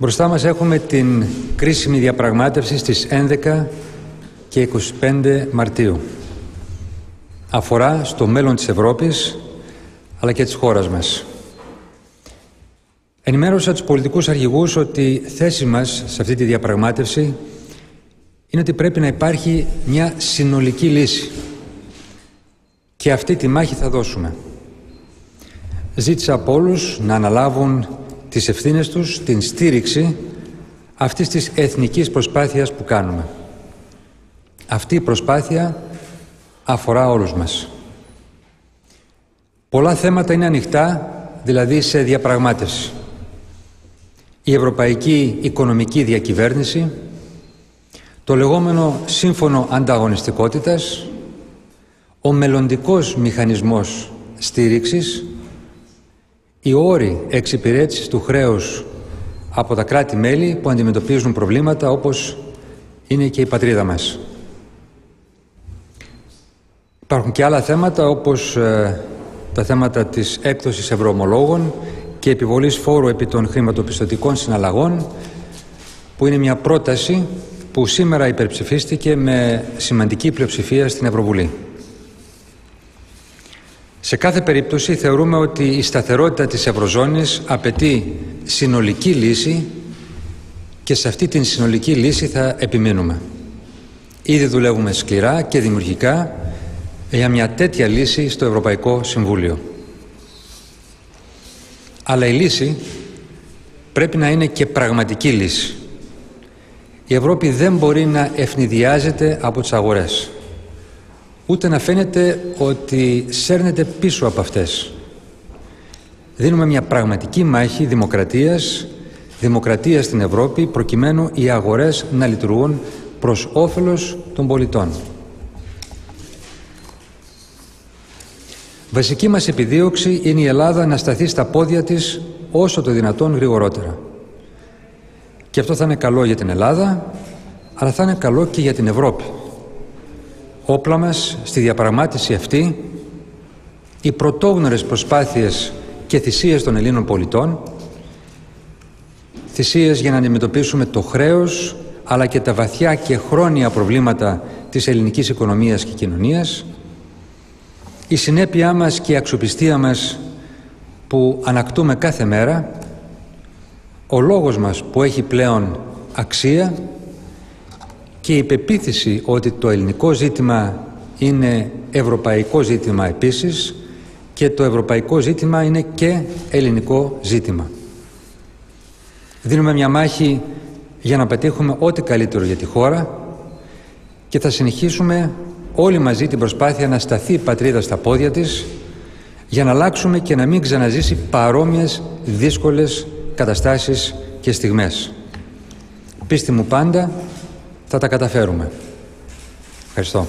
Μπροστά μας έχουμε την κρίσιμη διαπραγμάτευση στις 11 και 25 Μαρτίου. Αφορά στο μέλλον της Ευρώπης αλλά και της χώρας μας. Ενημέρωσα τους πολιτικούς αρχηγούς ότι η θέση μας σε αυτή τη διαπραγμάτευση είναι ότι πρέπει να υπάρχει μια συνολική λύση. Και αυτή τη μάχη θα δώσουμε. Ζήτησα από όλους να αναλάβουν τις ευθύνες τους, την στήριξη αυτής της εθνικής προσπάθειας που κάνουμε. Αυτή η προσπάθεια αφορά όλους μας. Πολλά θέματα είναι ανοιχτά, δηλαδή σε διαπραγμάτευση. Η Ευρωπαϊκή Οικονομική Διακυβέρνηση, το λεγόμενο Σύμφωνο Ανταγωνιστικότητας, ο μελλοντικός μηχανισμός στήριξης, οι όροι εξυπηρέτησης του χρέους από τα κράτη-μέλη που αντιμετωπίζουν προβλήματα όπως είναι και η πατρίδα μας. Υπάρχουν και άλλα θέματα όπως ε, τα θέματα της έκδοσης ευρωομολόγων και επιβολής φόρου επί των χρηματοπιστωτικών συναλλαγών που είναι μια πρόταση που σήμερα υπερψηφίστηκε με σημαντική πλειοψηφία στην Ευρωβουλή. Σε κάθε περίπτωση θεωρούμε ότι η σταθερότητα της Ευρωζώνης απαιτεί συνολική λύση και σε αυτή την συνολική λύση θα επιμείνουμε. Ήδη δουλεύουμε σκληρά και δημιουργικά για μια τέτοια λύση στο Ευρωπαϊκό Συμβούλιο. Αλλά η λύση πρέπει να είναι και πραγματική λύση. Η Ευρώπη δεν μπορεί να ευνηδιάζεται από τις αγορές ούτε να φαίνεται ότι σέρνεται πίσω από αυτές. Δίνουμε μια πραγματική μάχη δημοκρατίας, δημοκρατίας στην Ευρώπη, προκειμένου οι αγορές να λειτουργούν προς όφελος των πολιτών. Βασική μας επιδίωξη είναι η Ελλάδα να σταθεί στα πόδια της όσο το δυνατόν γρηγορότερα. Και αυτό θα είναι καλό για την Ελλάδα, αλλά θα είναι καλό και για την Ευρώπη όπλα μας στη διαπραγμάτευση αυτή οι πρωτόγνωρες προσπάθειες και θυσίες των Ελλήνων πολιτών θυσίες για να αντιμετωπίσουμε το χρέος αλλά και τα βαθιά και χρόνια προβλήματα της ελληνικής οικονομίας και κοινωνίας η συνέπειά μας και η αξιοπιστία μας που ανακτούμε κάθε μέρα ο λόγος μας που έχει πλέον αξία και η πεποίθηση ότι το ελληνικό ζήτημα είναι ευρωπαϊκό ζήτημα επίσης και το ευρωπαϊκό ζήτημα είναι και ελληνικό ζήτημα. Δίνουμε μια μάχη για να πετύχουμε ό,τι καλύτερο για τη χώρα και θα συνεχίσουμε όλοι μαζί την προσπάθεια να σταθεί η πατρίδα στα πόδια της για να αλλάξουμε και να μην ξαναζήσει παρόμοιες δύσκολες καταστάσεις και στιγμές. Πίστη μου πάντα θα τα καταφέρουμε. Ευχαριστώ.